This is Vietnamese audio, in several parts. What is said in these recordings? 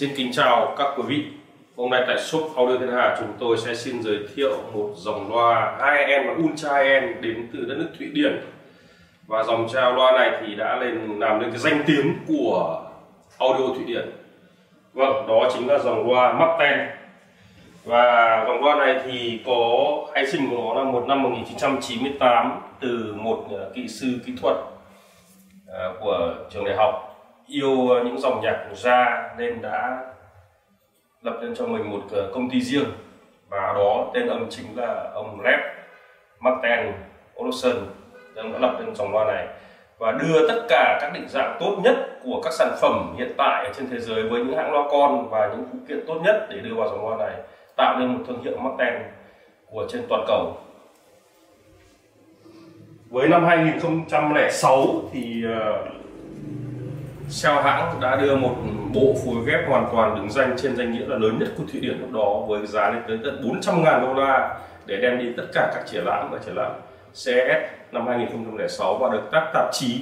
Xin kính chào các quý vị. Hôm nay tại shop Audio Thiên Hà chúng tôi sẽ xin giới thiệu một dòng loa 2 và Ultra 2 đến từ đất nước Thụy Điển. Và dòng trao loa này thì đã lên làm lên cái danh tiếng của audio Thụy Điển. Vâng, đó chính là dòng loa Mark Và dòng loa này thì có khai sinh của nó là một năm 1998 từ một ờ, kỹ sư kỹ thuật ờ, của trường đại học yêu những dòng nhạc của ra nên đã lập lên cho mình một ờ, công ty riêng. Và đó, tên ông chính là ông Rep Martin Olson ông đã lập lên dòng loa này và đưa tất cả các định dạng tốt nhất của các sản phẩm hiện tại trên thế giới với những hãng loa con và những phụ kiện tốt nhất để đưa vào dòng loa này, tạo nên một thương hiệu Martin của trên toàn cầu. Với năm 2006 thì ờ, sao Shell hãng đã đưa một bộ phối ghép hoàn toàn đứng danh trên danh nghĩa là lớn nhất của Thụy Điển lúc đó với giá lên tới tận 400 ngàn đô la để đem đi tất cả các triển lãm và triển lãm CES năm 2006 và được các tạp chí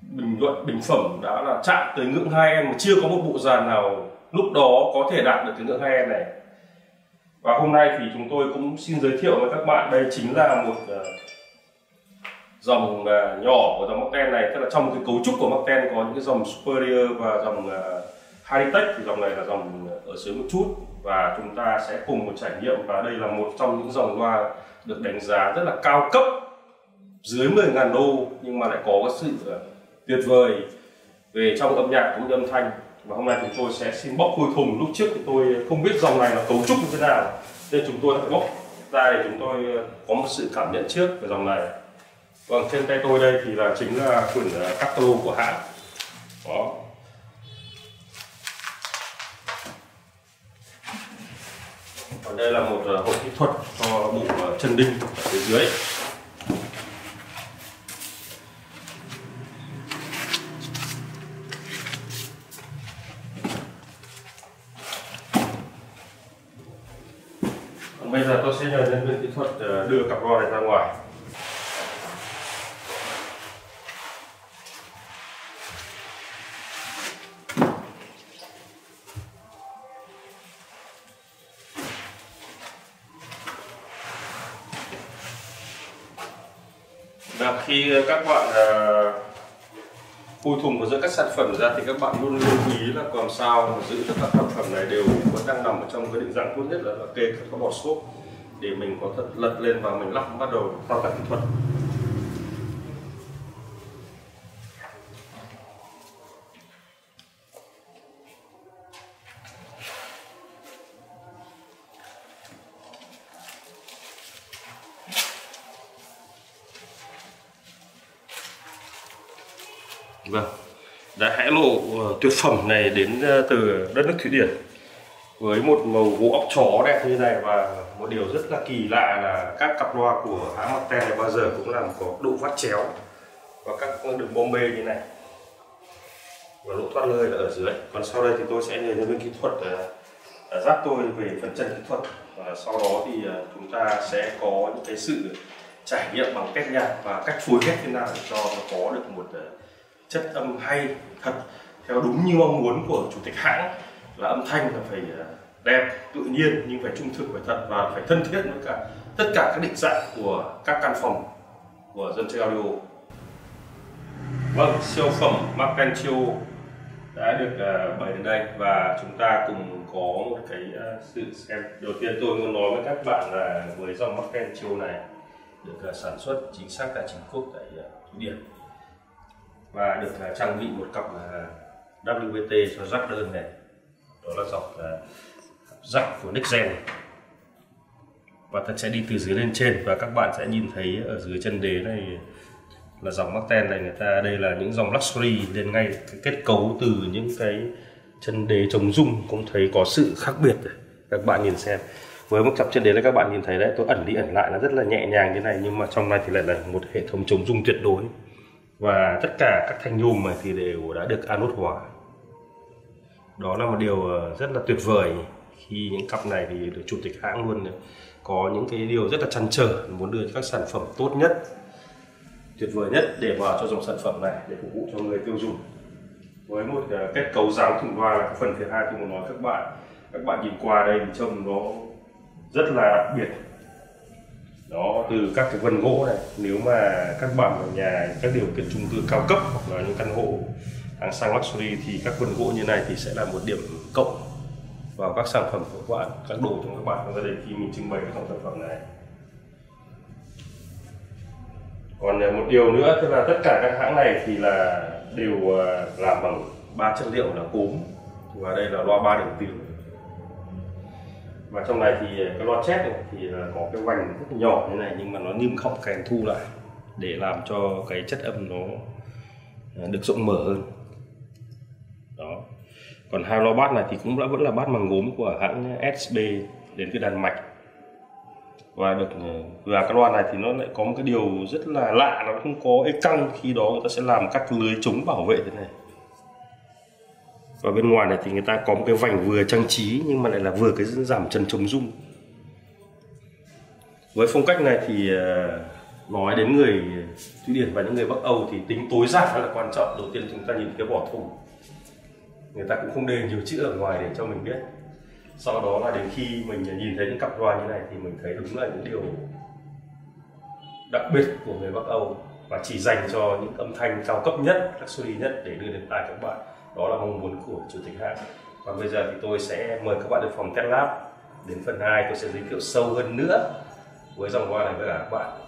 bình luận, bình phẩm đã là chạm tới ngưỡng 2 mà chưa có một bộ dàn nào lúc đó có thể đạt được cái ngưỡng 2 này. Và hôm nay thì chúng tôi cũng xin giới thiệu với các bạn, đây chính là một ờ, dòng uh, nhỏ của dòng Marten này tức là trong cái cấu trúc của Marten có những cái dòng Superior và dòng à, uh, Hightech thì dòng này là dòng ở dưới một chút. Và chúng ta sẽ cùng một trải nghiệm và đây là một trong những dòng loa được đánh giá rất là cao cấp dưới 10.000 đô nhưng mà lại có cái sự uh, tuyệt vời về trong âm nhạc cũng như âm thanh. Và hôm nay chúng tôi sẽ xin bóc khui thùng lúc trước thì tôi không biết dòng này là cấu trúc như thế nào nên chúng tôi đã bóc ra để chúng tôi có một sự cảm nhận trước về dòng này. Vâng, trên tay tôi đây thì là chính là quyển ờ, catalog của hãng. Đó. Còn đây là một ờ, hộp kỹ thuật cho bộ ờ, chân đinh ở phía dưới. Còn bây giờ tôi sẽ nhờ nhân viên kỹ thuật đưa cặp loa này ra ngoài. Và khi các bạn à, khui thùng và giữa các sản phẩm ra thì các bạn luôn lưu ý là làm sao giữ tất cả các sản phẩm này đều vẫn đang nằm ở trong cái định dạng tốt nhất là, là kê các bọt xốp để mình có thật lật lên và mình lắp bắt đầu thao tác kỹ thuật. Vâng, đã hẽ lộ ờ, tuyệt phẩm này đến ờ, từ đất nước Thụy Điển với một màu gỗ óc chó đẹp như này và một điều rất là kỳ lạ là các cặp loa của hãng Martin này bao giờ cũng làm có độ vắt chéo và các đường bom bê như này. Và lỗ thoát hơi là ở dưới. Còn sau đây thì tôi sẽ nhờ nhân viên kỹ thuật ờ, dắt tôi về phần chân kỹ thuật. Và sau đó thì chúng ta sẽ có những cái sự trải nghiệm bằng cách nhạc và cách phối ghép thế nào để cho nó có được một chất âm hay thật theo đúng như mong muốn của chủ tịch hãng là âm thanh là phải à, đẹp tự nhiên nhưng phải trung thực phải thật và phải thân thiết với cả tất cả các định dạng của các căn phòng của dân chơi audio. Vâng siêu phẩm Marcancio đã được uh, bày đến đây và chúng ta cùng có một cái uh, sự xem. Đầu tiên tôi muốn nói với các bạn là với dòng Marcancio này được uh, sản xuất chính xác tại Chính Quốc tại uh, Thụy Điển và được uh, trang bị một cặp à, uh, WBT cho rắc đơn này. Đó là dọc uh, rắc của Nexen và ta sẽ đi từ dưới lên trên. Và các bạn sẽ nhìn thấy ở dưới chân đế này là dòng Marten này. Người ta đây là những dòng luxury lên ngay cái kết cấu từ những cái chân đế chống rung cũng thấy có sự khác biệt. Này. các bạn nhìn xem. Với một cặp chân đế là các bạn nhìn thấy đấy tôi ẩn đi ẩn lại nó rất là nhẹ nhàng như này. Nhưng mà trong này thì lại là một hệ thống chống rung tuyệt đối và tất cả các thanh nhôm này thì đều đã được anốt hóa. Đó là một điều ờ, rất là tuyệt vời khi những cặp này thì được chủ tịch hãng luôn. Có những cái điều rất là chăn trở, muốn đưa các sản phẩm tốt nhất, tuyệt vời nhất để vào cho dòng sản phẩm này để phục vụ cho người tiêu dùng. Với một ờ, kết cấu dáng thùng loa là cái phần thứ hai tôi muốn nói các bạn. Các bạn nhìn qua đây thì trông nó rất là đặc biệt đó, từ các cái vân gỗ này, nếu mà các bạn ở nhà, các điều kiện chung cư cao cấp hoặc là những căn hộ hàng sang luxury thì các vân gỗ như này thì sẽ là một điểm cộng vào các sản phẩm của các bạn, các đồ trong các bạn. Trong gia đình khi mình trưng bày các sản phẩm này. Còn à, một điều nữa, tức là tất cả các hãng này thì là đều à, làm bằng ba chất liệu là cốm. Và đây là loa ba điểm tiếng và trong này thì cái loa chép này thì là có cái vành rất nhỏ như này, nhưng mà nó niêm khọng càng thu lại để làm cho cái chất âm nó à, được rộng mở hơn. Đó. Còn hai loa bass này thì cũng đã, vẫn là bass bằng gốm của hãng SB đến từ Đan Mạch. Và được à, và cái loa này thì nó lại có một cái điều rất là lạ, nó không có cái căng khi đó người ta sẽ làm các lưới chống bảo vệ thế này và bên ngoài này thì người ta có một cái vành vừa trang trí nhưng mà lại là vừa cái giảm trần chống rung. Với phong cách này thì à, nói đến người Thụy Điển và những người Bắc Âu thì tính tối giản rất là quan trọng. Đầu tiên chúng ta nhìn cái vỏ thùng. Người ta cũng không đề nhiều chữ ở ngoài để cho mình biết. Sau đó là đến khi mình nhìn thấy những cặp loa như này thì mình thấy đúng là những điều đặc biệt của người Bắc Âu. Và chỉ dành cho những âm thanh cao cấp nhất, luxury nhất để đưa đến tai các bạn. Đó là mong muốn của chủ tịch hãng. Và bây giờ thì tôi sẽ mời các bạn đến phòng test lab. Đến phần 2 tôi sẽ giới thiệu sâu hơn nữa với dòng hoa này với cả các bạn.